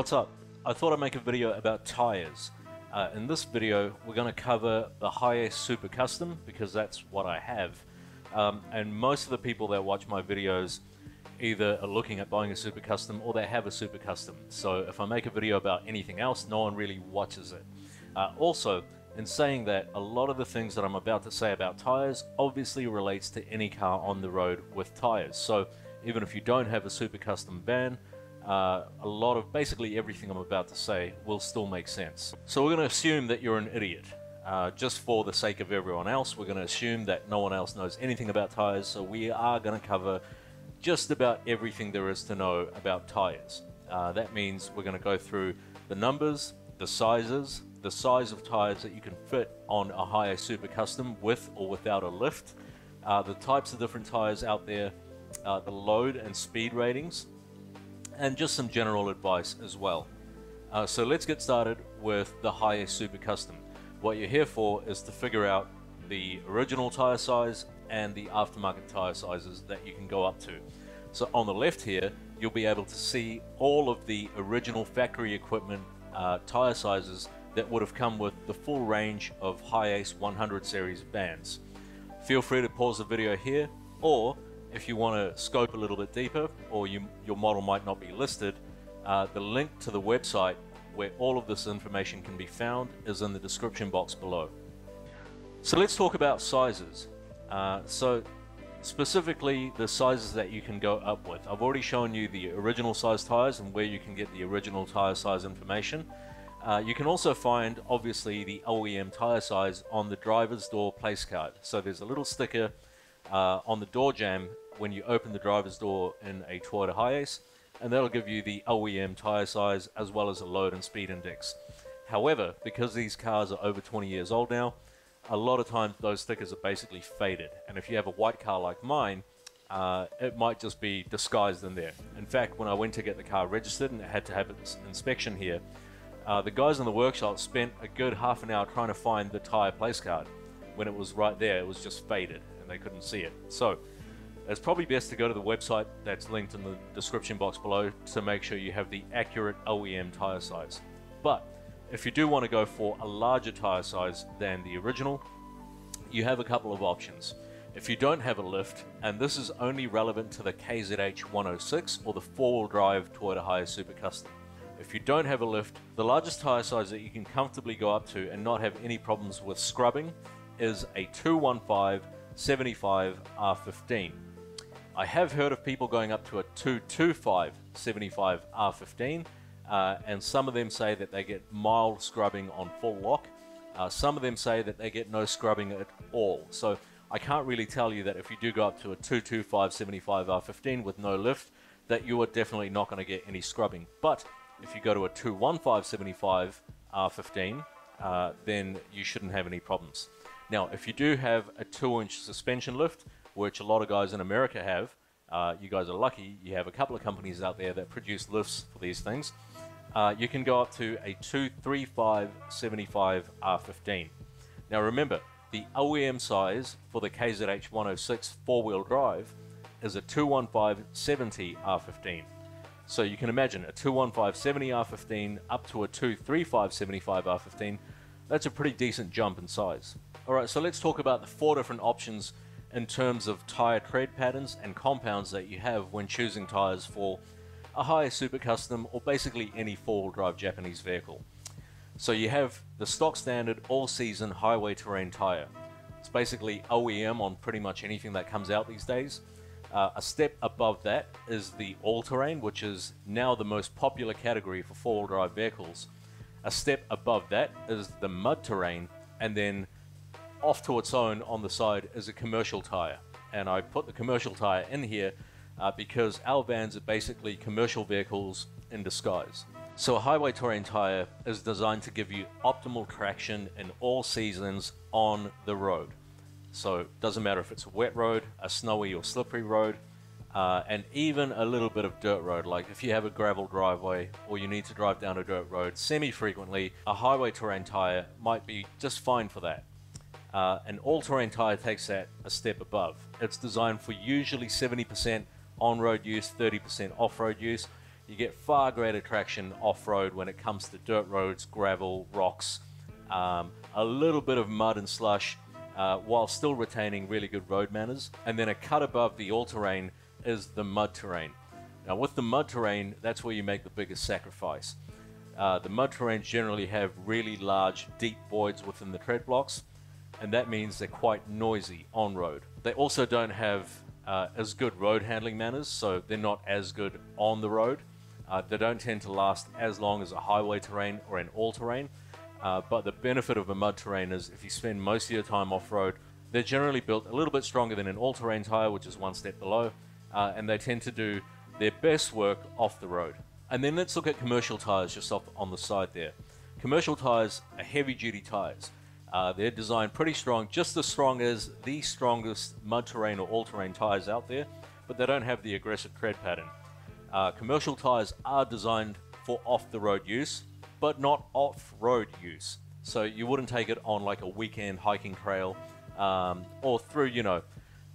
What's up? I thought I'd make a video about tires. Uh, in this video, we're going to cover the Hiace Super Custom because that's what I have. Um, and most of the people that watch my videos either are looking at buying a Super Custom or they have a Super Custom. So if I make a video about anything else, no one really watches it. Uh, also, in saying that, a lot of the things that I'm about to say about tires obviously relates to any car on the road with tires. So even if you don't have a Super Custom van, uh, a lot of basically everything I'm about to say will still make sense. So we're going to assume that you're an idiot. Uh, just for the sake of everyone else, we're going to assume that no one else knows anything about tires, so we are going to cover just about everything there is to know about tires. Uh, that means we're going to go through the numbers, the sizes, the size of tires that you can fit on a Hiace Super Custom with or without a lift, uh, the types of different tires out there, uh, the load and speed ratings, and just some general advice as well. Uh, so let's get started with the Hiace Super Custom. What you're here for is to figure out the original tire size and the aftermarket tire sizes that you can go up to. So on the left here, you'll be able to see all of the original factory equipment uh, tire sizes that would have come with the full range of Hiace 100 series bands. Feel free to pause the video here, or if you want to scope a little bit deeper, or you, your model might not be listed, uh, the link to the website where all of this information can be found is in the description box below. So let's talk about sizes. Uh, so specifically the sizes that you can go up with. I've already shown you the original size tires and where you can get the original tire size information. Uh, you can also find obviously the OEM tire size on the driver's door place card. So there's a little sticker uh, on the door jamb when you open the driver's door in a Toyota Hiace and that'll give you the OEM tire size as well as a load and speed index. However, because these cars are over 20 years old now, a lot of times those stickers are basically faded. And if you have a white car like mine, uh, it might just be disguised in there. In fact, when I went to get the car registered and it had to have its inspection here, uh, the guys in the workshop spent a good half an hour trying to find the tire place card. When it was right there, it was just faded they couldn't see it. So it's probably best to go to the website that's linked in the description box below to make sure you have the accurate OEM tire size. But if you do want to go for a larger tire size than the original, you have a couple of options. If you don't have a lift, and this is only relevant to the KZH 106 or the four-wheel drive Toyota Hiace Super Custom. If you don't have a lift, the largest tire size that you can comfortably go up to and not have any problems with scrubbing is a 215 75 R15. I have heard of people going up to a 225 75 R15 uh, and some of them say that they get mild scrubbing on full lock. Uh, some of them say that they get no scrubbing at all. So I can't really tell you that if you do go up to a 225 75 R15 with no lift, that you are definitely not going to get any scrubbing. But if you go to a 215 75 R15, uh, then you shouldn't have any problems. Now, if you do have a 2 inch suspension lift, which a lot of guys in America have, uh, you guys are lucky, you have a couple of companies out there that produce lifts for these things uh, you can go up to a 235 75 R15. Now remember, the OEM size for the KZH 106 four-wheel drive is a 215 70 R15. So you can imagine a 215 70 R15 up to a 235 75 R15. That's a pretty decent jump in size. Alright, so let's talk about the four different options in terms of tire tread patterns and compounds that you have when choosing tires for a Hiace Super Custom, or basically any four-wheel drive Japanese vehicle. So you have the stock standard all-season highway terrain tire. It's basically OEM on pretty much anything that comes out these days. Uh, a step above that is the all-terrain, which is now the most popular category for four-wheel drive vehicles. A step above that is the mud terrain, and then off to its own on the side is a commercial tire. And I put the commercial tire in here uh, because our vans are basically commercial vehicles in disguise. So a highway terrain tire is designed to give you optimal traction in all seasons on the road. So it doesn't matter if it's a wet road, a snowy or slippery road, uh, and even a little bit of dirt road. Like if you have a gravel driveway or you need to drive down a dirt road semi-frequently, a highway terrain tire might be just fine for that. Uh, an all-terrain tire takes that a step above. It's designed for usually 70% on-road use, 30% off-road use. you get far greater traction off-road when it comes to dirt roads, gravel, rocks, um, a little bit of mud and slush, uh, while still retaining really good road manners. And then a cut above the all-terrain is the mud terrain. Now with the mud terrain, that's where you make the biggest sacrifice. Uh, the mud terrains generally have really large, deep voids within the tread blocks, and that means they're quite noisy on road. They also don't have uh, as good road handling manners, so they're not as good on the road. Uh, they don't tend to last as long as a highway terrain or an all-terrain, uh, but the benefit of a mud terrain is if you spend most of your time off-road, they're generally built a little bit stronger than an all-terrain tire, which is one step below, uh, and they tend to do their best work off the road. And then let's look at commercial tires just off on the side there. Commercial tires are heavy duty tires. Uh, they're designed pretty strong, just as strong as the strongest mud terrain or all terrain tires out there, but they don't have the aggressive tread pattern. Uh, commercial tires are designed for off the road use, but not off road use. So you wouldn't take it on like a weekend hiking trail um, or through, you know,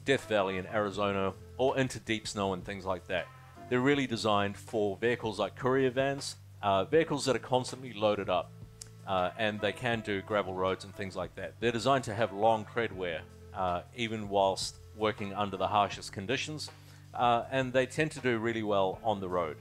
Death Valley in Arizona or into deep snow and things like that. They're really designed for vehicles like courier vans, uh, vehicles that are constantly loaded up, uh, and they can do gravel roads and things like that. They're designed to have long tread wear, uh, even whilst working under the harshest conditions, uh, and they tend to do really well on the road.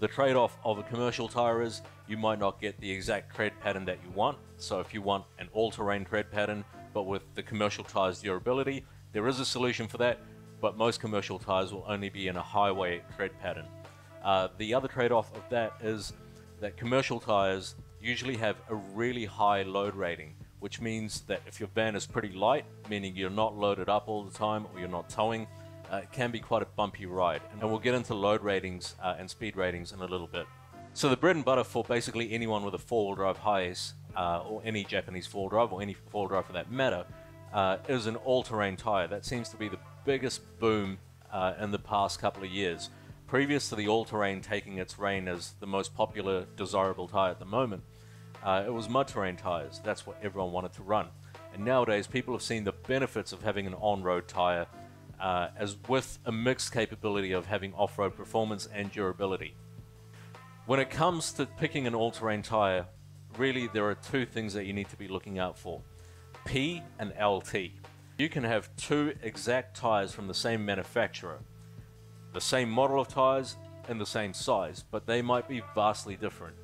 The trade-off of a commercial tire is you might not get the exact tread pattern that you want. So if you want an all-terrain tread pattern, but with the commercial tire's durability, there is a solution for that, but most commercial tires will only be in a highway tread pattern. Uh, the other trade-off of that is that commercial tires usually have a really high load rating, which means that if your van is pretty light, meaning you're not loaded up all the time or you're not towing, uh, it can be quite a bumpy ride. And we'll get into load ratings uh, and speed ratings in a little bit. So the bread and butter for basically anyone with a four-wheel drive Hiace, uh, or any Japanese four-wheel drive, or any four-wheel drive for that matter, uh, is an all-terrain tire. That seems to be the biggest boom uh, in the past couple of years. Previous to the all-terrain taking its reign as the most popular, desirable tire at the moment, uh, it was mud-terrain tires. That's what everyone wanted to run. And nowadays, people have seen the benefits of having an on-road tire uh, as with a mixed capability of having off-road performance and durability. When it comes to picking an all-terrain tire, really there are two things that you need to be looking out for. P and LT. You can have two exact tires from the same manufacturer, the same model of tires and the same size, but they might be vastly different.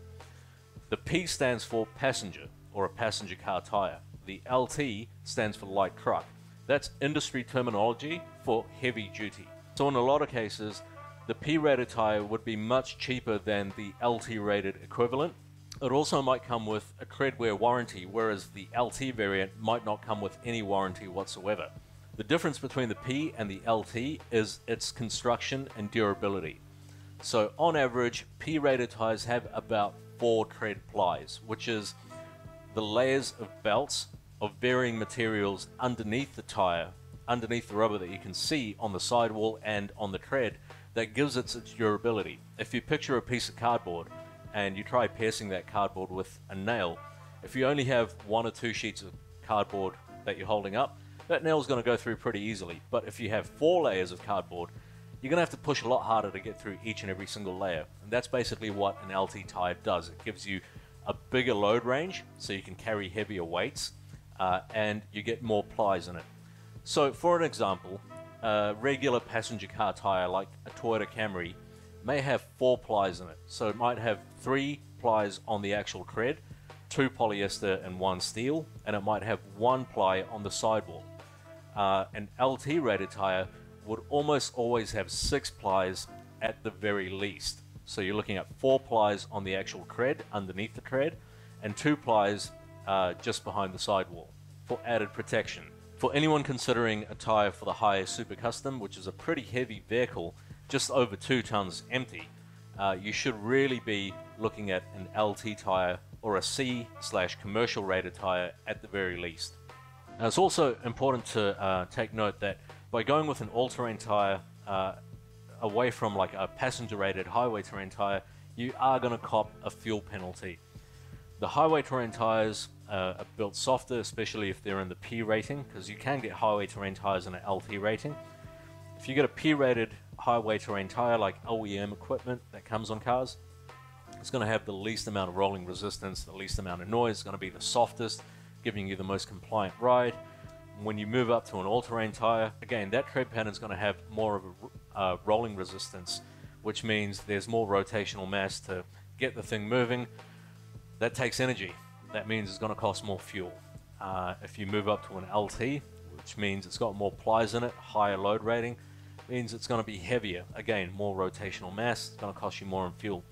The P stands for passenger or a passenger car tire. The LT stands for light truck. That's industry terminology for heavy duty. So in a lot of cases, the P rated tire would be much cheaper than the LT rated equivalent it also might come with a treadwear warranty, whereas the LT variant might not come with any warranty whatsoever. The difference between the P and the LT is its construction and durability. So on average, P-rated tires have about four tread plies, which is the layers of belts of varying materials underneath the tire, underneath the rubber that you can see on the sidewall and on the tread, that gives it its durability. If you picture a piece of cardboard, and you try piercing that cardboard with a nail, if you only have one or two sheets of cardboard that you're holding up, that nail is going to go through pretty easily. But if you have four layers of cardboard, you're going to have to push a lot harder to get through each and every single layer. And that's basically what an LT tire does. It gives you a bigger load range so you can carry heavier weights uh, and you get more plies in it. So for an example, a regular passenger car tire like a Toyota Camry may have four plies in it. So it might have three plies on the actual tread, two polyester and one steel, and it might have one ply on the sidewall. Uh, an LT rated tire would almost always have six plies at the very least. So you're looking at four plies on the actual tread, underneath the tread, and two plies uh, just behind the sidewall for added protection. For anyone considering a tire for the Hiace Super Custom, which is a pretty heavy vehicle, just over two tons empty, uh, you should really be looking at an LT tire or a C slash commercial rated tire at the very least. Now it's also important to uh, take note that by going with an all-terrain tire uh, away from like a passenger rated highway terrain tire, you are going to cop a fuel penalty. The highway terrain tires uh, are built softer, especially if they're in the P rating, because you can get highway terrain tires in an LT rating. If you get a P-rated highway terrain tire like OEM equipment that comes on cars, it's going to have the least amount of rolling resistance, the least amount of noise, it's going to be the softest, giving you the most compliant ride. When you move up to an all-terrain tire, again, that tread pattern is going to have more of a uh, rolling resistance, which means there's more rotational mass to get the thing moving. That takes energy. That means it's going to cost more fuel. Uh, if you move up to an LT, which means it's got more plies in it, higher load rating, means it's going to be heavier. Again, more rotational mass, it's going to cost you more in fuel.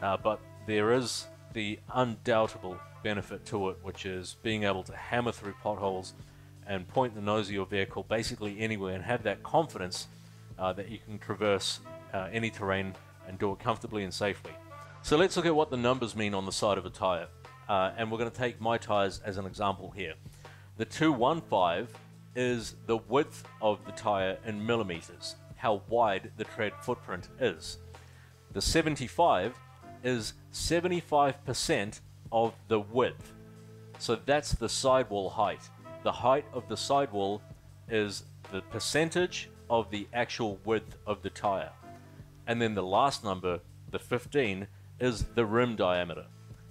Uh, but there is the undoubtable benefit to it, which is being able to hammer through potholes and point the nose of your vehicle basically anywhere and have that confidence uh, that you can traverse uh, any terrain and do it comfortably and safely. So let's look at what the numbers mean on the side of a tire. Uh, and we're going to take my tires as an example here. The 215 is the width of the tire in millimeters, how wide the tread footprint is. The 75 is 75% of the width. So that's the sidewall height. The height of the sidewall is the percentage of the actual width of the tire. And then the last number, the 15, is the rim diameter.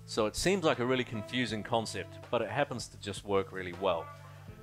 So it seems like a really confusing concept, but it happens to just work really well.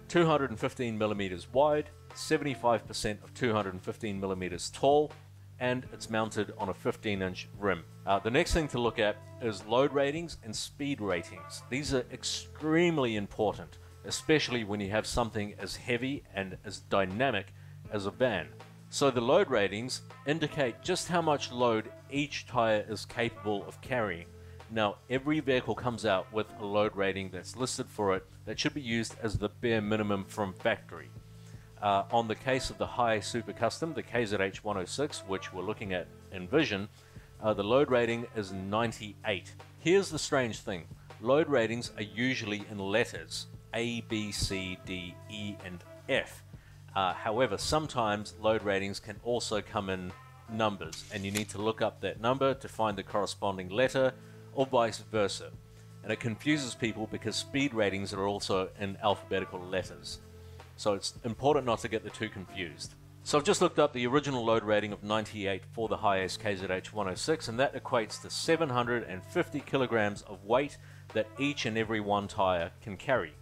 215 millimeters wide, 75% of 215 millimeters tall, and it's mounted on a 15 inch rim. Uh, the next thing to look at is load ratings and speed ratings. These are extremely important, especially when you have something as heavy and as dynamic as a van. So the load ratings indicate just how much load each tire is capable of carrying. Now, every vehicle comes out with a load rating that's listed for it that should be used as the bare minimum from factory. Uh, on the case of the Hiace Super Custom, the KZH 106, which we're looking at in Vision, uh, the load rating is 98. Here's the strange thing load ratings are usually in letters A, B, C, D, E, and F. Uh, however, sometimes load ratings can also come in numbers, and you need to look up that number to find the corresponding letter or vice versa. And it confuses people because speed ratings are also in alphabetical letters. So it's important not to get the two confused. So I've just looked up the original load rating of 98 for the Hiace KZH 106 and that equates to 750 kilograms of weight that each and every one tire can carry,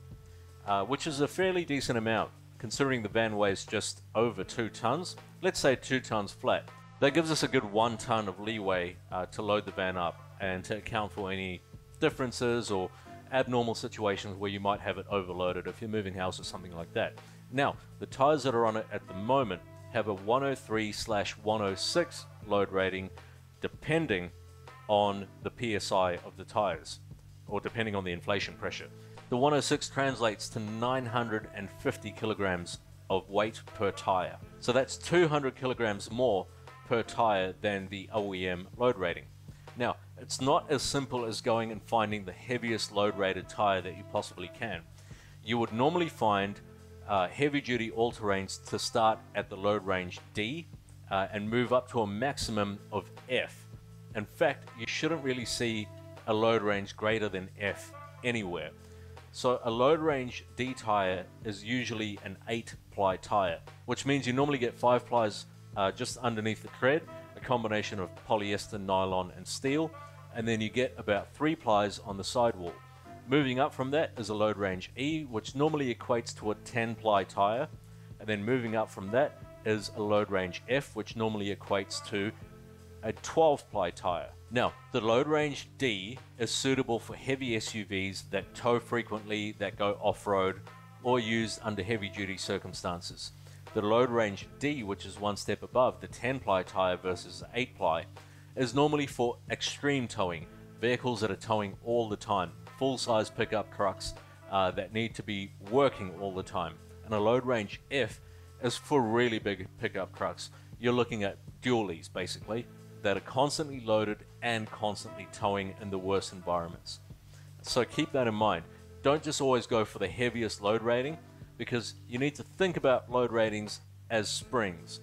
uh, which is a fairly decent amount considering the van weighs just over 2 tons, let's say 2 tons flat. That gives us a good 1 ton of leeway uh, to load the van up and to account for any differences or abnormal situations where you might have it overloaded if you're moving house or something like that. Now, the tires that are on it at the moment have a 103 slash 106 load rating depending on the PSI of the tires or depending on the inflation pressure. The 106 translates to 950 kilograms of weight per tire. So that's 200 kilograms more per tire than the OEM load rating. Now, it's not as simple as going and finding the heaviest load rated tire that you possibly can. You would normally find uh, heavy duty all terrains to start at the load range D uh, and move up to a maximum of F. In fact, you shouldn't really see a load range greater than F anywhere. So a load range D tire is usually an 8 ply tire, which means you normally get 5 plies uh, just underneath the tread a combination of polyester, nylon, and steel, and then you get about three plies on the sidewall. Moving up from that is a load range E, which normally equates to a 10 ply tire, and then moving up from that is a load range F, which normally equates to a 12 ply tire. Now, the load range D is suitable for heavy SUVs that tow frequently, that go off road, or used under heavy duty circumstances. The load range D, which is one step above the 10 ply tire versus 8 ply, is normally for extreme towing, vehicles that are towing all the time, full size pickup trucks uh, that need to be working all the time. And a load range F is for really big pickup trucks. You're looking at dualies basically that are constantly loaded and constantly towing in the worst environments. So keep that in mind. Don't just always go for the heaviest load rating because you need to think about load ratings as springs.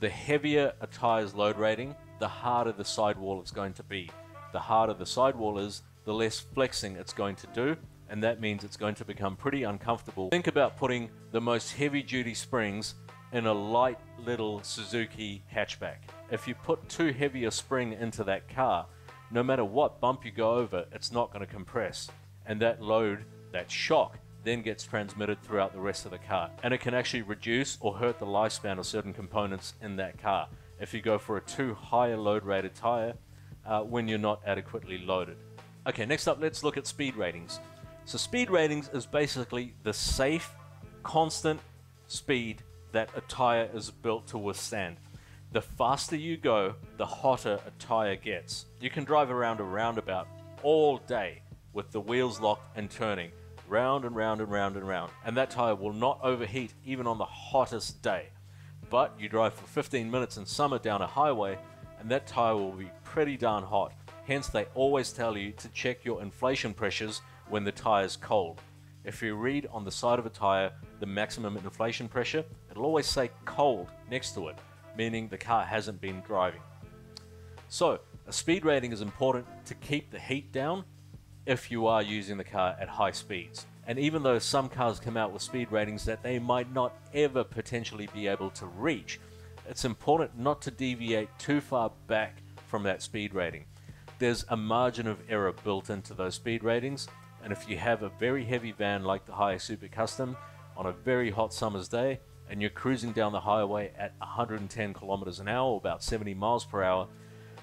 The heavier a tire's load rating, the harder the sidewall is going to be. The harder the sidewall is, the less flexing it's going to do, and that means it's going to become pretty uncomfortable. Think about putting the most heavy duty springs in a light little Suzuki hatchback. If you put too heavy a spring into that car, no matter what bump you go over, it's not going to compress. And that load, that shock, then gets transmitted throughout the rest of the car. And it can actually reduce or hurt the lifespan of certain components in that car if you go for a too high a load rated tire uh, when you're not adequately loaded. Okay, next up, let's look at speed ratings. So, speed ratings is basically the safe, constant speed that a tire is built to withstand. The faster you go, the hotter a tire gets. You can drive around a roundabout all day with the wheels locked and turning round and round and round and round, and that tire will not overheat even on the hottest day. But you drive for 15 minutes in summer down a highway, and that tire will be pretty darn hot. Hence, they always tell you to check your inflation pressures when the tire is cold. If you read on the side of a tire the maximum inflation pressure, it'll always say cold next to it, meaning the car hasn't been driving. So, a speed rating is important to keep the heat down if you are using the car at high speeds. And even though some cars come out with speed ratings that they might not ever potentially be able to reach, it's important not to deviate too far back from that speed rating. There's a margin of error built into those speed ratings, and if you have a very heavy van like the Hiace Super Custom on a very hot summer's day, and you're cruising down the highway at 110 kilometers an hour, about 70 miles per hour,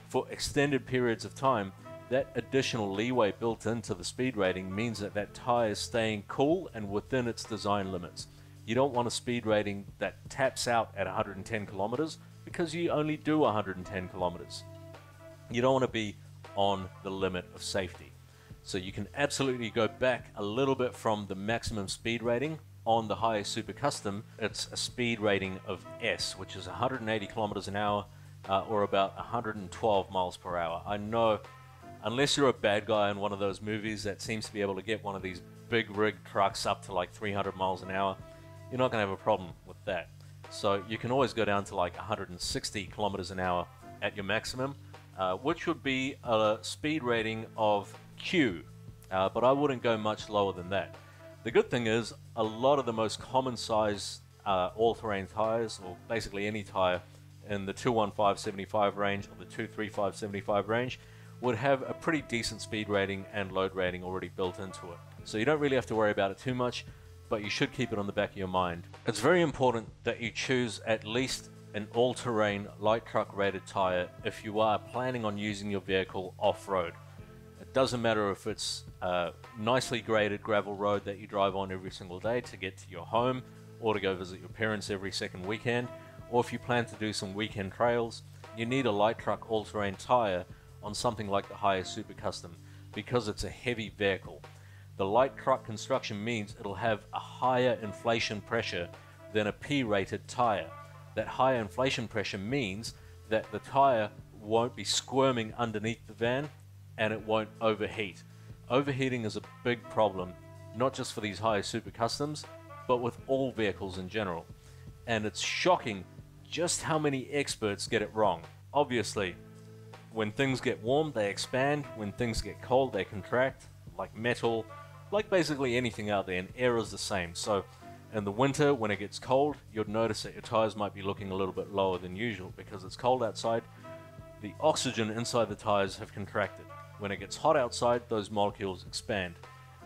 for extended periods of time, that additional leeway built into the speed rating means that that tire is staying cool and within its design limits. You don't want a speed rating that taps out at 110 kilometers because you only do 110 kilometers. You don't want to be on the limit of safety. So you can absolutely go back a little bit from the maximum speed rating on the Hiace Super Custom. It's a speed rating of S, which is 180 kilometers an hour uh, or about 112 miles per hour. I know unless you're a bad guy in one of those movies that seems to be able to get one of these big rig trucks up to like 300 miles an hour, you're not going to have a problem with that. So you can always go down to like 160 kilometers an hour at your maximum, uh, which would be a speed rating of Q, uh, but I wouldn't go much lower than that. The good thing is, a lot of the most common size uh, all-terrain tires, or basically any tire in the 215-75 range or the 235-75 range, would have a pretty decent speed rating and load rating already built into it. So you don't really have to worry about it too much, but you should keep it on the back of your mind. It's very important that you choose at least an all-terrain light truck rated tire if you are planning on using your vehicle off-road. Doesn't matter if it's a nicely graded gravel road that you drive on every single day to get to your home or to go visit your parents every second weekend, or if you plan to do some weekend trails, you need a light truck all-terrain tire on something like the Hiace Super Custom because it's a heavy vehicle. The light truck construction means it'll have a higher inflation pressure than a P-rated tire. That higher inflation pressure means that the tire won't be squirming underneath the van and it won't overheat. Overheating is a big problem, not just for these Hiace Super Customs, but with all vehicles in general. And it's shocking just how many experts get it wrong. Obviously, when things get warm, they expand. When things get cold, they contract, like metal, like basically anything out there, and air is the same. So, in the winter, when it gets cold, you'll notice that your tires might be looking a little bit lower than usual because it's cold outside. The oxygen inside the tires have contracted. When it gets hot outside, those molecules expand.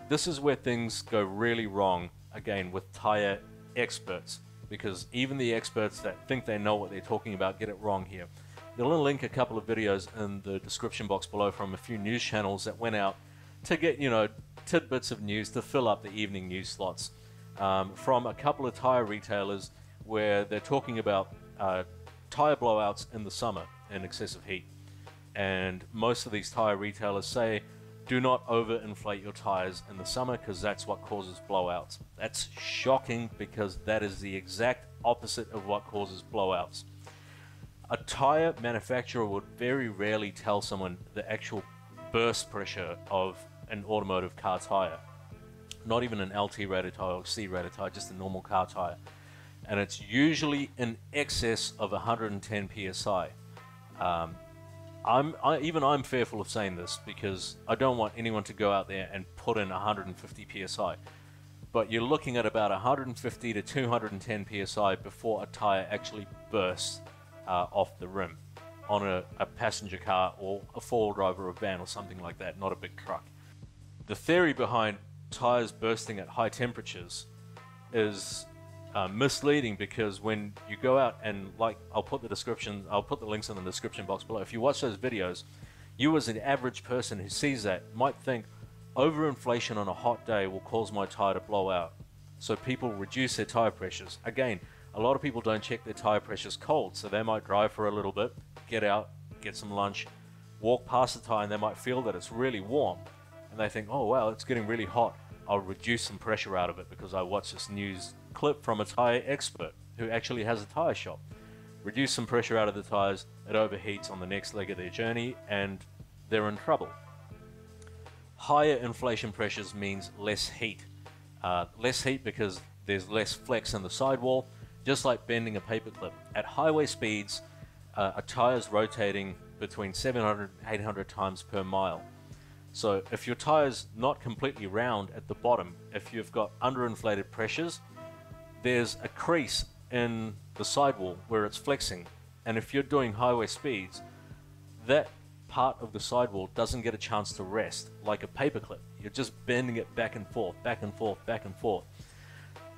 This is where things go really wrong, again, with tire experts, because even the experts that think they know what they're talking about get it wrong here. They'll link a couple of videos in the description box below from a few news channels that went out to get, you know, tidbits of news to fill up the evening news slots um, from a couple of tire retailers where they're talking about uh, tire blowouts in the summer in excessive heat. And most of these tire retailers say do not overinflate your tires in the summer because that's what causes blowouts. That's shocking because that is the exact opposite of what causes blowouts. A tire manufacturer would very rarely tell someone the actual burst pressure of an automotive car tire. Not even an LT rated tire or C rated tire, just a normal car tire. And it's usually in excess of 110 psi. Um, I'm I, even I'm fearful of saying this because I don't want anyone to go out there and put in 150 psi. but you're looking at about 150 to 210 psi before a tire actually bursts uh, off the rim on a, a passenger car or a four-wheel drive or a van or something like that, not a big truck. The theory behind tires bursting at high temperatures is uh, misleading because when you go out and like I'll put the description I'll put the links in the description box below. If you watch those videos you as an average person who sees that might think overinflation on a hot day will cause my tire to blow out. So people reduce their tire pressures. Again a lot of people don't check their tire pressures cold so they might drive for a little bit get out get some lunch walk past the tire and they might feel that it's really warm. And they think oh wow it's getting really hot. I'll reduce some pressure out of it because I watched this news clip from a tire expert who actually has a tire shop. Reduce some pressure out of the tires, it overheats on the next leg of their journey, and they're in trouble. Higher inflation pressures means less heat. Uh, less heat because there's less flex in the sidewall, just like bending a paperclip. At highway speeds, uh, a tire is rotating between 700 and 800 times per mile. So if your tire's not completely round at the bottom, if you've got underinflated pressures, there's a crease in the sidewall where it's flexing. And if you're doing highway speeds, that part of the sidewall doesn't get a chance to rest like a paperclip. You're just bending it back and forth, back and forth, back and forth.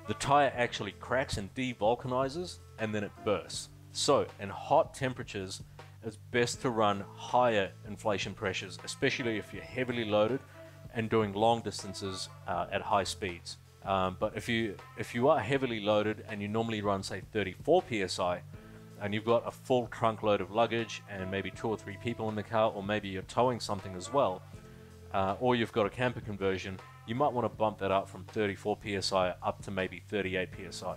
The tire actually cracks and devulcanizes and then it bursts. So, in hot temperatures, it's best to run higher inflation pressures, especially if you're heavily loaded and doing long distances uh, at high speeds. Um, but if you if you are heavily loaded and you normally run say 34 psi, and you've got a full trunk load of luggage and maybe two or three people in the car, or maybe you're towing something as well, uh, or you've got a camper conversion, you might want to bump that up from 34 psi up to maybe 38 psi.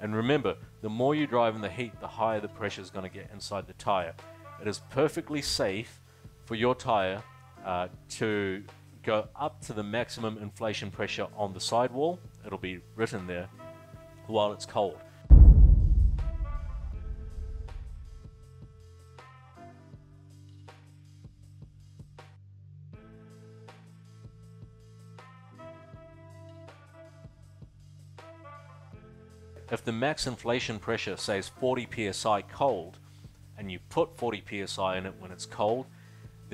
And remember, the more you drive in the heat, the higher the pressure is going to get inside the tire. It is perfectly safe for your tire uh, to go up to the maximum inflation pressure on the sidewall. It'll be written there while it's cold. If the max inflation pressure says 40 psi cold, and you put 40 psi in it when it's cold,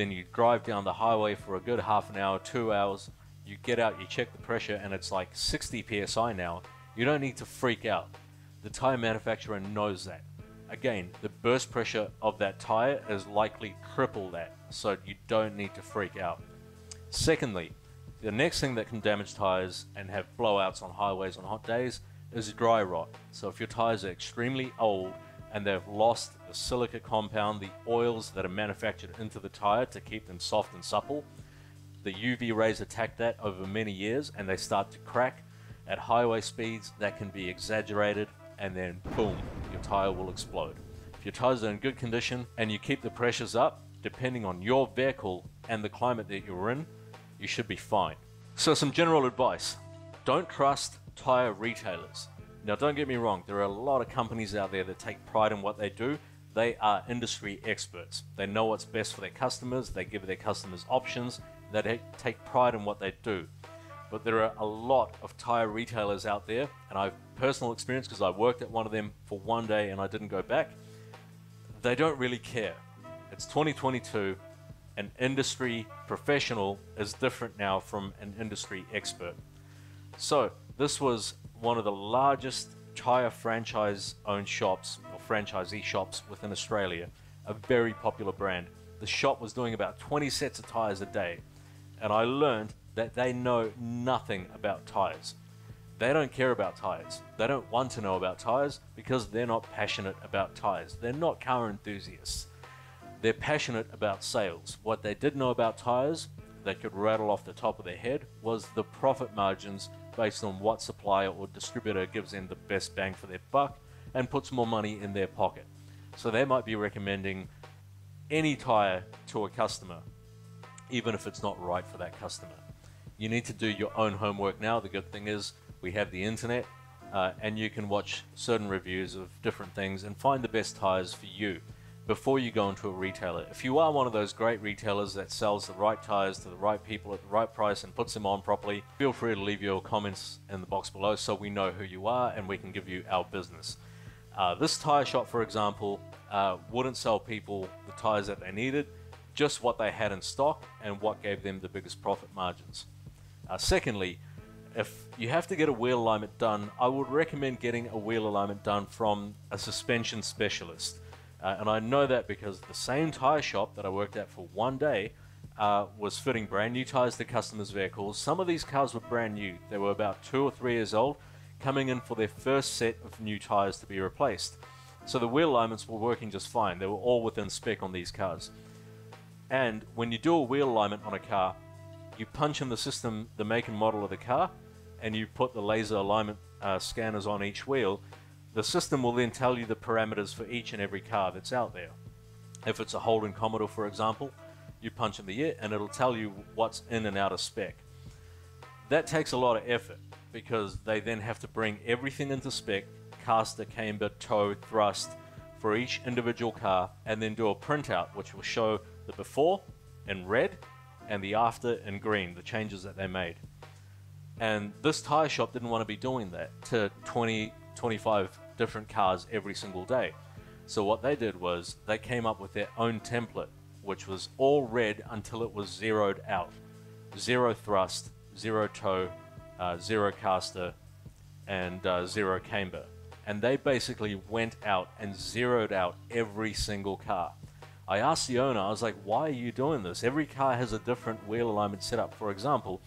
then you drive down the highway for a good half an hour, two hours, you get out, you check the pressure, and it's like 60 psi now. You don't need to freak out. The tire manufacturer knows that. Again, the burst pressure of that tire is likely triple that, so you don't need to freak out. Secondly, the next thing that can damage tires and have blowouts on highways on hot days is dry rot. So if your tires are extremely old and they've lost the silica compound, the oils that are manufactured into the tire to keep them soft and supple. The UV rays attack that over many years and they start to crack. At highway speeds, that can be exaggerated and then boom, your tire will explode. If your tires are in good condition and you keep the pressures up, depending on your vehicle and the climate that you're in, you should be fine. So some general advice. Don't trust tire retailers. Now, don't get me wrong, there are a lot of companies out there that take pride in what they do. They are industry experts. They know what's best for their customers, they give their customers options, they take pride in what they do. But there are a lot of tire retailers out there, and I've personal experience because I worked at one of them for one day and I didn't go back. They don't really care. It's 2022. An industry professional is different now from an industry expert. So, this was one of the largest tire franchise owned shops or franchisee shops within Australia, a very popular brand. The shop was doing about 20 sets of tires a day, and I learned that they know nothing about tires. They don't care about tires. They don't want to know about tires because they're not passionate about tires. They're not car enthusiasts. They're passionate about sales. What they did know about tires that could rattle off the top of their head was the profit margins based on what supplier or distributor gives them the best bang for their buck and puts more money in their pocket. So they might be recommending any tire to a customer, even if it's not right for that customer. You need to do your own homework now. The good thing is we have the internet uh, and you can watch certain reviews of different things and find the best tires for you. Before you go into a retailer. If you are one of those great retailers that sells the right tires to the right people at the right price and puts them on properly, feel free to leave your comments in the box below so we know who you are and we can give you our business. Uh, this tire shop, for example, uh, wouldn't sell people the tires that they needed, just what they had in stock and what gave them the biggest profit margins. Uh, secondly, if you have to get a wheel alignment done, I would recommend getting a wheel alignment done from a suspension specialist. Uh, and I know that because the same tire shop that I worked at for one day uh, was fitting brand new tires to customers' vehicles. Some of these cars were brand new. They were about two or three years old, coming in for their first set of new tires to be replaced. So the wheel alignments were working just fine. They were all within spec on these cars. And when you do a wheel alignment on a car, you punch in the system the make and model of the car, and you put the laser alignment uh, scanners on each wheel, the system will then tell you the parameters for each and every car that's out there. If it's a Holden Commodore, for example, you punch in the year and it'll tell you what's in and out of spec. That takes a lot of effort because they then have to bring everything into spec, caster, camber, toe, thrust for each individual car, and then do a printout which will show the before in red and the after in green, the changes that they made. And this tire shop didn't want to be doing that to 20, 25 different cars every single day. So what they did was they came up with their own template, which was all red until it was zeroed out. Zero thrust, zero toe, uh, zero caster, and uh, zero camber. And they basically went out and zeroed out every single car. I asked the owner, I was like, why are you doing this? Every car has a different wheel alignment setup. For example,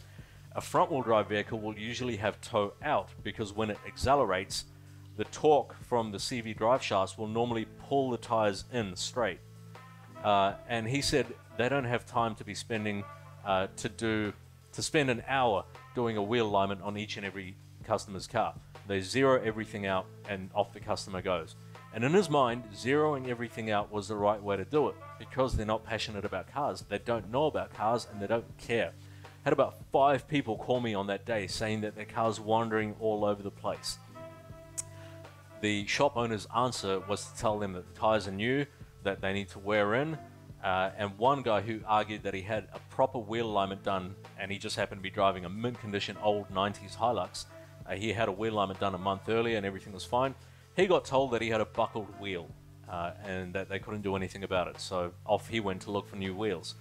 a front wheel drive vehicle will usually have toe out because when it accelerates, the torque from the CV drive shafts will normally pull the tires in straight. Uh, and he said they don't have time to be spending uh, to do to spend an hour doing a wheel alignment on each and every customer's car. They zero everything out and off the customer goes. And in his mind, zeroing everything out was the right way to do it because they're not passionate about cars. They don't know about cars and they don't care. Had about five people call me on that day saying that their car's wandering all over the place. The shop owner's answer was to tell them that the tires are new, that they need to wear in, uh, and one guy who argued that he had a proper wheel alignment done and he just happened to be driving a mint condition old 90s Hilux. Uh, he had a wheel alignment done a month earlier and everything was fine. He got told that he had a buckled wheel uh, and that they couldn't do anything about it, so off he went to look for new wheels.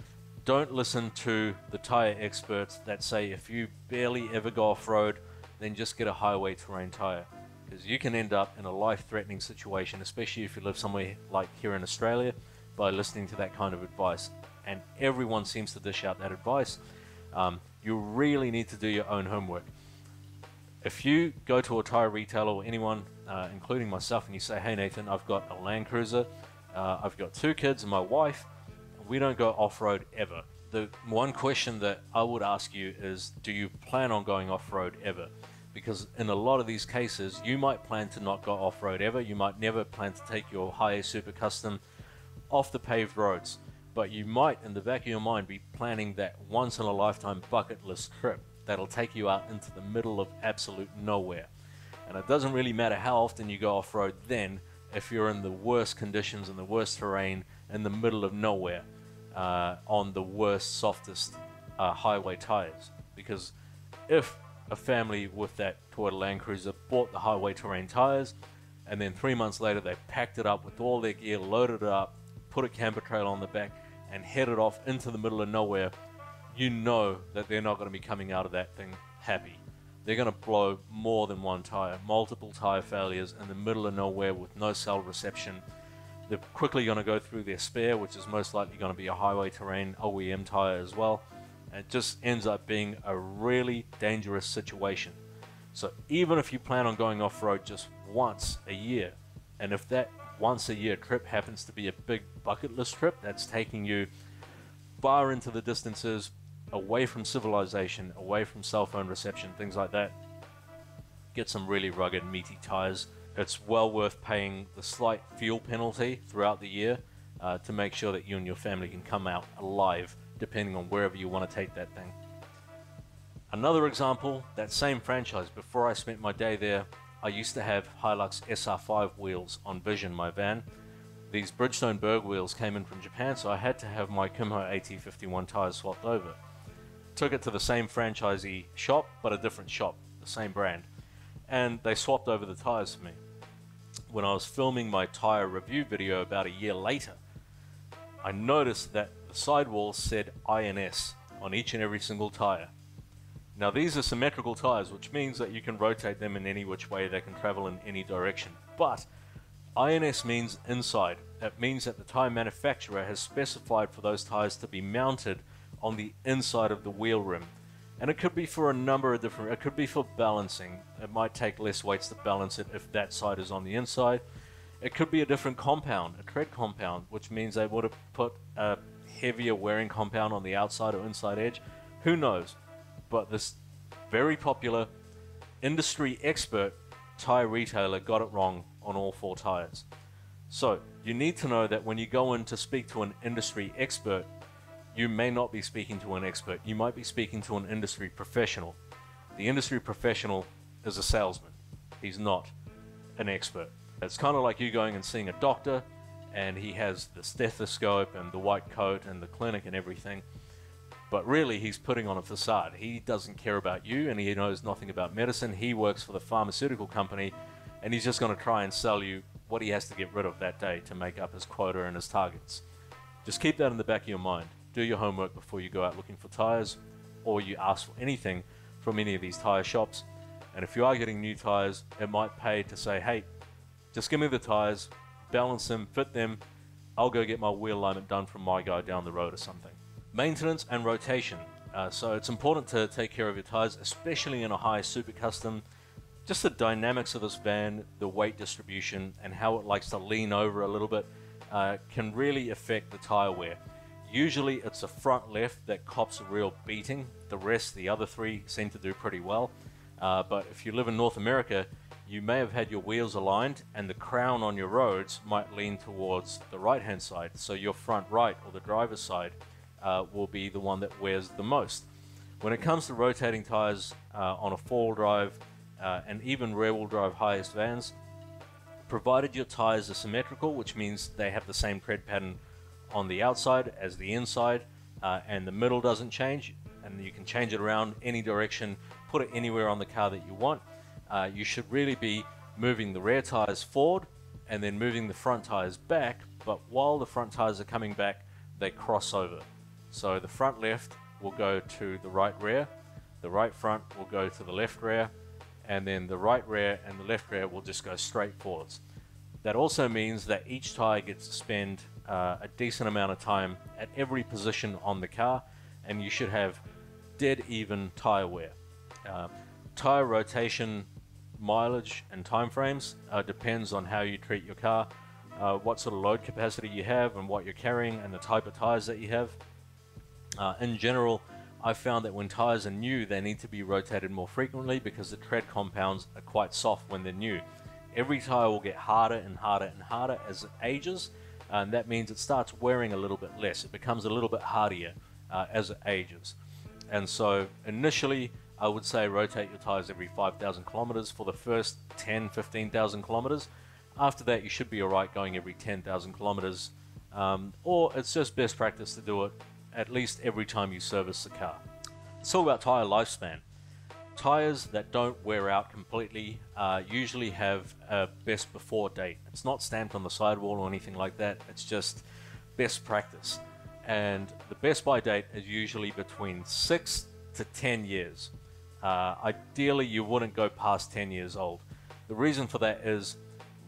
Don't listen to the tire experts that say if you barely ever go off road, then just get a highway terrain tire. Because you can end up in a life threatening situation, especially if you live somewhere like here in Australia, by listening to that kind of advice. And everyone seems to dish out that advice. Um, you really need to do your own homework. If you go to a tire retailer or anyone uh, including myself, and you say, hey Nathan, I've got a Land Cruiser, uh, I've got two kids and my wife, we don't go off-road ever. The one question that I would ask you is, do you plan on going off-road ever? Because in a lot of these cases, you might plan to not go off-road ever. You might never plan to take your Hiace Super Custom off the paved roads. But you might, in the back of your mind, be planning that once-in-a-lifetime bucket list trip that'll take you out into the middle of absolute nowhere. And it doesn't really matter how often you go off road then if you're in the worst conditions and the worst terrain in the middle of nowhere uh, on the worst, softest uh, highway tires. Because if a family with that Toyota Land Cruiser bought the highway terrain tires and then three months later they packed it up with all their gear, loaded it up, put a camper trailer on the back, and headed off into the middle of nowhere, you know that they're not going to be coming out of that thing happy they're going to blow more than one tire, multiple tire failures in the middle of nowhere with no cell reception. They're quickly going to go through their spare, which is most likely going to be a highway terrain OEM tire as well. And it just ends up being a really dangerous situation. So even if you plan on going off-road just once a year, and if that once a year trip happens to be a big bucket list trip that's taking you far into the distances, away from civilization, away from cell phone reception, things like that. Get some really rugged, meaty tires. It's well worth paying the slight fuel penalty throughout the year uh, to make sure that you and your family can come out alive, depending on wherever you want to take that thing. Another example, that same franchise, before I spent my day there, I used to have Hilux SR5 wheels on Vision, my van. these Bridgestone Berg wheels came in from Japan, so I had to have my Kumho AT51 tires swapped over. Took it to the same franchisee shop, but a different shop, the same brand, and they swapped over the tires for me. When I was filming my tire review video about a year later, I noticed that the sidewalls said INS on each and every single tire. Now these are symmetrical tires, which means that you can rotate them in any which way, they can travel in any direction. But INS means inside. That means that the tire manufacturer has specified for those tires to be mounted on the inside of the wheel rim. And it could be for a number of different, it could be for balancing. It might take less weights to balance it if that side is on the inside. It could be a different compound, a tread compound, which means they would have put a heavier wearing compound on the outside or inside edge. Who knows? But this very popular industry expert tire retailer got it wrong on all four tires. So, you need to know that when you go in to speak to an industry expert, you may not be speaking to an expert. You might be speaking to an industry professional. The industry professional is a salesman. He's not an expert. It's kind of like you going and seeing a doctor and he has the stethoscope and the white coat and the clinic and everything. But really, he's putting on a facade. He doesn't care about you and he knows nothing about medicine. He works for the pharmaceutical company and he's just going to try and sell you what he has to get rid of that day to make up his quota and his targets. Just keep that in the back of your mind. Do your homework before you go out looking for tires or you ask for anything from any of these tire shops. And if you are getting new tires, it might pay to say, hey, just give me the tires, balance them, fit them. I'll go get my wheel alignment done from my guy down the road or something. Maintenance and rotation. Uh, so it's important to take care of your tires, especially in a Hiace super custom just the dynamics of this van, the weight distribution, and how it likes to lean over a little bit uh, can really affect the tire wear. Usually it's the front left that cops a real beating. The rest, the other three, seem to do pretty well. Uh, but if you live in North America, you may have had your wheels aligned and the crown on your roads might lean towards the right hand side. So your front right or the driver's side uh, will be the one that wears the most. When it comes to rotating tires uh, on a four wheel drive, uh, and even rear-wheel drive Hiace vans, provided your tires are symmetrical, which means they have the same tread pattern on the outside as the inside, uh, and the middle doesn't change, and you can change it around any direction, put it anywhere on the car that you want. Uh, you should really be moving the rear tires forward and then moving the front tires back, but while the front tires are coming back, they cross over. So the front left will go to the right rear, the right front will go to the left rear, and then the right rear and the left rear will just go straight forwards. That also means that each tire gets to spend uh, a decent amount of time at every position on the car, and you should have dead even tire wear. Uh, tire rotation mileage and time frames uh, depends on how you treat your car, uh, what sort of load capacity you have, and what you're carrying, and the type of tires that you have. Uh, in general, I found that when tires are new, they need to be rotated more frequently because the tread compounds are quite soft when they're new. Every tire will get harder and harder and harder as it ages, and that means it starts wearing a little bit less. It becomes a little bit hardier uh, as it ages. And so initially, I would say rotate your tires every 5,000 kilometers for the first 10, 15,000 kilometers. After that, you should be alright going every 10,000 kilometers. Um, or it's just best practice to do it at least every time you service the car. It's all about tyre lifespan. Tyres that don't wear out completely uh, usually have a best before date. It's not stamped on the sidewall or anything like that, it's just best practice. And the best by date is usually between 6 to 10 years. Uh, ideally, you wouldn't go past 10 years old. The reason for that is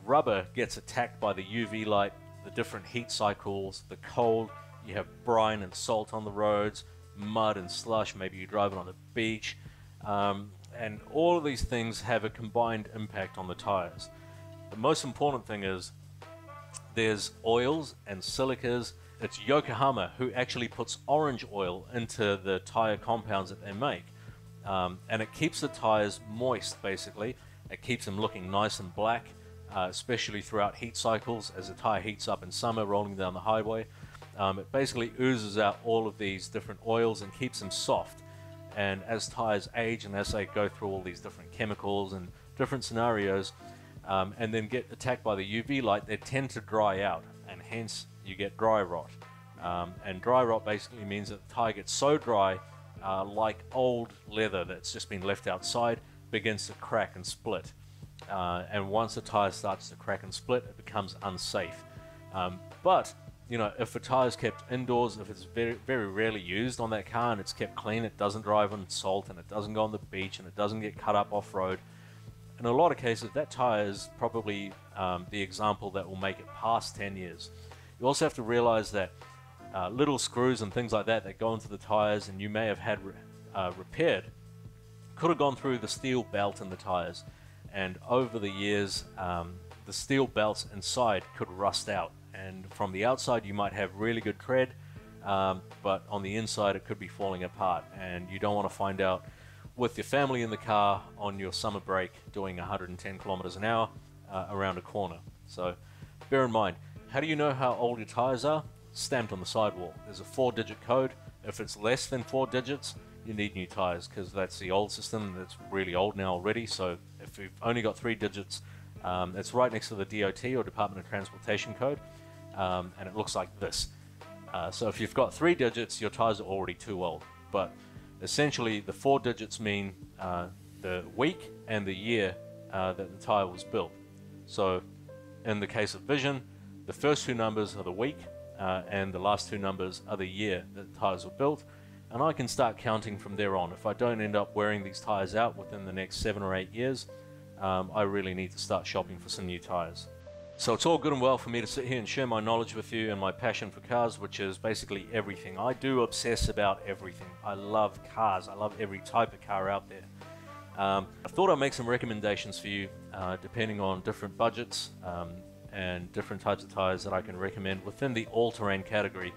rubber gets attacked by the UV light, the different heat cycles, the cold, you have brine and salt on the roads, mud and slush, maybe you drive it on the beach, um, and all of these things have a combined impact on the tires. The most important thing is there's oils and silicas. It's Yokohama who actually puts orange oil into the tire compounds that they make. Um, and it keeps the tires moist basically. It keeps them looking nice and black, uh, especially throughout heat cycles as the tire heats up in summer rolling down the highway. Um, it basically oozes out all of these different oils and keeps them soft. And as tires age and as they go through all these different chemicals and different scenarios, um, and then get attacked by the UV light, they tend to dry out and hence you get dry rot. Um, and dry rot basically means that the tire gets so dry, uh, like old leather that's just been left outside, begins to crack and split. Uh, and once the tire starts to crack and split, it becomes unsafe. Um, but you know, if a tire is kept indoors, if it's very very rarely used on that car and it's kept clean, it doesn't drive on salt and it doesn't go on the beach and it doesn't get cut up off road. In a lot of cases, that tire is probably um, the example that will make it past 10 years. You also have to realize that uh, little screws and things like that that go into the tires and you may have had re uh, repaired could have gone through the steel belt in the tires. And over the years um, the steel belts inside could rust out. And from the outside you might have really good tread um, but on the inside it could be falling apart. And you don't want to find out with your family in the car on your summer break doing 110 kilometers an hour uh, around a corner. So bear in mind how do you know how old your tires are stamped on the sidewall there's a four digit code if it's less than four digits you need new tires because that's the old system that's really old now already so if you've only got three digits um, it's right next to the DOT or Department of Transportation code um, and it looks like this. Uh, so if you've got three digits, your tires are already too old. But essentially, the four digits mean uh, the week and the year uh, that the tire was built. So in the case of Vision, the first two numbers are the week, uh, and the last two numbers are the year that the tires were built. And I can start counting from there on. If I don't end up wearing these tires out within the next seven or eight years, um, I really need to start shopping for some new tires. So it's all good and well for me to sit here and share my knowledge with you and my passion for cars, which is basically everything. I do obsess about everything. I love cars. I love every type of car out there. Um, I thought I'd make some recommendations for you, uh, depending on different budgets um, and different types of tires that I can recommend within the all-terrain category.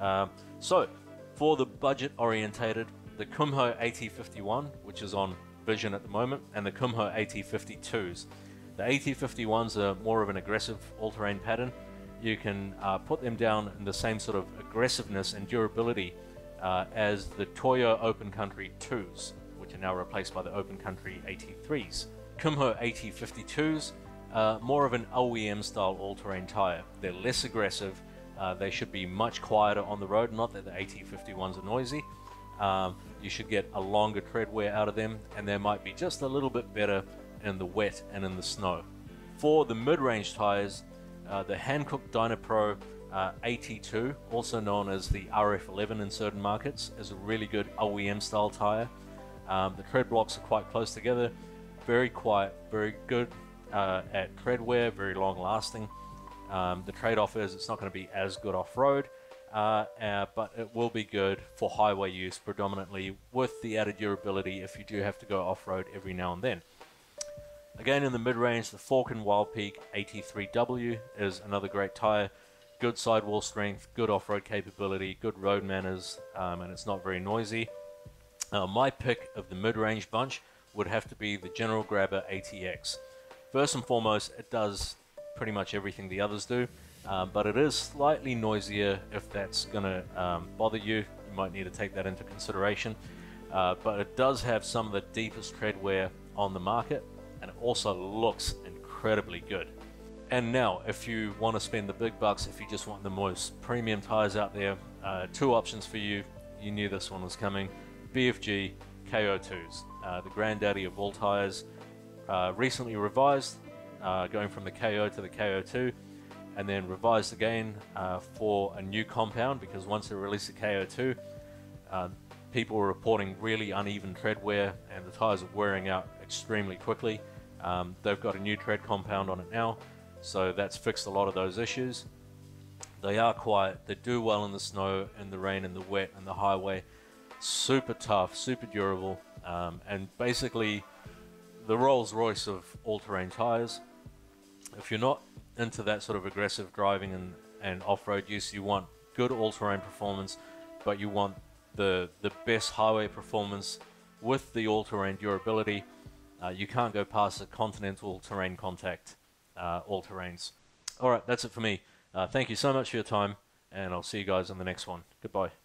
Um, so, for the budget-orientated, the Kumho AT51, which is on Vision at the moment, and the Kumho AT52s. The AT51s are more of an aggressive all-terrain pattern. You can uh, put them down in the same sort of aggressiveness and durability uh, as the Toyo Open Country 2s, which are now replaced by the Open Country AT3s. Kumho AT52s are more of an OEM style all-terrain tire. They're less aggressive, uh, they should be much quieter on the road, not that the AT51s are noisy. Um, you should get a longer tread wear out of them and they might be just a little bit better in the wet and in the snow. For the mid-range tires, uh, the Hankook Dynapro uh, AT2, also known as the RF11 in certain markets, is a really good OEM style tire. Um, the tread blocks are quite close together, very quiet, very good uh, at tread wear, very long lasting. Um, the trade-off is it's not going to be as good off-road, uh, uh, but it will be good for highway use predominantly with the added durability if you do have to go off-road every now and then. Again in the mid-range, the Falken Wildpeak AT3W is another great tire. Good sidewall strength, good off-road capability, good road manners, um, and it's not very noisy. Uh, my pick of the mid-range bunch would have to be the General Grabber ATX. First and foremost, it does pretty much everything the others do, um, but it is slightly noisier if that's going to um, bother you. You might need to take that into consideration. Uh, but it does have some of the deepest tread wear on the market and it also looks incredibly good. And now, if you want to spend the big bucks, if you just want the most premium tires out there, uh, two options for you. You knew this one was coming. BFG KO2s, uh, the granddaddy of all tires, uh, recently revised, uh, going from the KO to the KO2, and then revised again uh, for a new compound because once they released the KO2, uh, people were reporting really uneven tread wear and the tires are wearing out extremely quickly. Um, they've got a new tread compound on it now, so that's fixed a lot of those issues. They are quiet, they do well in the snow, and the rain, and the wet, and the highway. Super tough, super durable, um, and basically the Rolls Royce of all-terrain tires. If you're not into that sort of aggressive driving and, and off-road use, you want good all-terrain performance, but you want the the best highway performance with the all-terrain durability uh, you can't go past the Continental TerrainContact uh, all terrains. Alright, that's it for me. Uh, thank you so much for your time, and I'll see you guys on the next one. Goodbye.